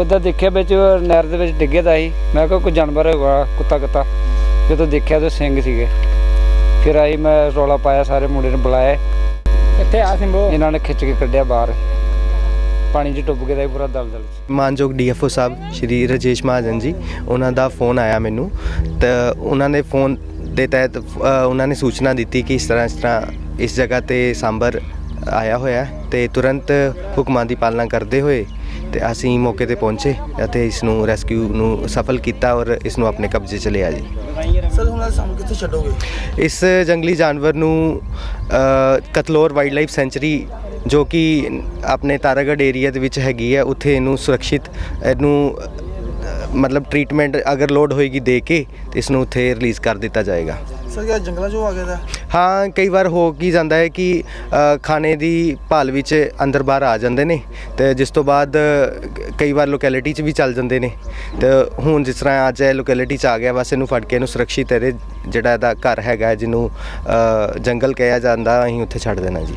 ਜਿੱਦਾਂ ਦੇਖਿਆ ਵਿੱਚ ਨਹਿਰ ਦੇ ਵਿੱਚ ਡਿੱਗੇ ਦਾ ਸੀ। ਮੈਂ ਕਿਹਾ ਕੋਈ ਜਾਨਵਰ ਹੋਗਾ ਕੁੱਤਾ ਕੁੱਤਾ। ਜਦੋਂ ਦੇਖਿਆ ਤਾਂ ਸਿੰਘ ਸੀਗੇ। ਫਿਰ ਆਈ ਮੈਂ ਰੌਲਾ ਪਾਇਆ ਸਾਰੇ ਮੁੰਡੇ ਨੂੰ ਬੁਲਾਇਆ। ਕਿੱਥੇ ਆ ਸਿੰਬੋ। ਇਹਨਾਂ ਨੇ ਖਿੱਚ ਕੇ ਕੱਢਿਆ ਬਾਹਰ। ਪਾਣੀ 'ਚ ਡੁੱਬ ਗਿਆ ਦਾ ਪੂਰਾ ਦਲਦਲ ਮਾਨਯੋਗ ਡੀਐਫਓ ਸਾਹਿਬ ਸ਼੍ਰੀ ਰਜੇਸ਼ ਮਹਾਜਨ ਜੀ ਉਹਨਾਂ ਦਾ ਫੋਨ ਆਇਆ ਮੈਨੂੰ। ਤਾਂ ਉਹਨਾਂ ਨੇ ਫੋਨ ਦੇ ਤਹਿਤ ਉਹਨਾਂ ਨੇ ਸੂਚਨਾ ਦਿੱਤੀ ਕਿ ਇਸ ਤਰ੍ਹਾਂ ਇਸ ਤਰ੍ਹਾਂ ਇਸ ਜਗ੍ਹਾ ਤੇ ਸਾਂਬਰ ਆਇਆ ਹੋਇਆ ਹੈ ਤੇ ਤੁਰੰਤ ਹੁਕਮਾਂ ਦੀ ਪਾਲਣਾ ਕਰਦੇ ਹੋਏ ਤੇ ਅਸੀਂ ਮੌਕੇ ਤੇ ਪਹੁੰਚੇ ਅਤੇ ਇਸ ਨੂੰ ਰੈਸਕਿਊ ਨੂੰ ਸਫਲ ਕੀਤਾ ਔਰ ਇਸ ਨੂੰ ਆਪਣੇ ਕਬਜ਼ੇ 'ਚ ਲਿਆ ਜੀ। ਸਰ ਹੁਣ ਸਾਨੂੰ ਕਿੱਥੇ ਛੱਡੋਗੇ? ਇਸ ਜੰਗਲੀ ਜਾਨਵਰ ਨੂੰ ਕਤਲੋਰ ਵਾਈਲਡ ਲਾਈਫ ਸੈਂਚਰੀ ਜੋ ਕਿ ਆਪਣੇ ਤਾਰਾਗੜ੍ਹ ਏਰੀਆ ਦੇ ਵਿੱਚ ਹੈਗੀ ਹੈ ਉੱਥੇ ਇਹਨੂੰ ਸੁਰੱਖਿਅਤ ਇਹਨੂੰ ਮਤਲਬ ਟ੍ਰੀਟਮੈਂਟ ਅਗਰ ਲੋਡ ਹੋਏਗੀ ਦੇ ਕੇ ਤੇ ਇਸ ਨੂੰ ਉੱਥੇ ਰਿਲੀਜ਼ ਕਰ ਦਿੱਤਾ ਜਾਏਗਾ। ਸਰ ਇਹ ਜੰਗਲਾਂ 'ਚੋਂ ਆ ਗਿਆ ਦਾ ਹਾਂ ਕਈ ਵਾਰ ਹੋ ਕੀ ਜਾਂਦਾ ਹੈ ਕਿ ਖਾਣੇ ਦੀ ਭਾਲ ਵਿੱਚ ਅੰਦਰ ਬਾਹਰ ਆ ਜਾਂਦੇ ਨੇ ਤੇ ਜਿਸ ਤੋਂ ਬਾਅਦ ਕਈ ਵਾਰ ਲੋਕੈਲਿਟੀ 'ਚ ਵੀ ਚੱਲ ਜਾਂਦੇ ਨੇ। ਤੇ ਹੁਣ ਜਿਸ ਤਰ੍ਹਾਂ ਅੱਜ ਇਹ ਲੋਕੈਲਿਟੀ 'ਚ ਆ ਗਿਆ ਬਸ ਇਹਨੂੰ ਫੜ ਕੇ ਇਹਨੂੰ ਸੁਰੱਖਿਅਤ ਇਹਦੇ ਜਿਹੜਾ ਇਹਦਾ ਘਰ ਹੈਗਾ ਜਿਹਨੂੰ ਜੰਗਲ ਕਿਹਾ ਜਾਂਦਾ ਅਸੀਂ ਉੱਥੇ ਛੱਡ ਦੇਣਾ ਜੀ।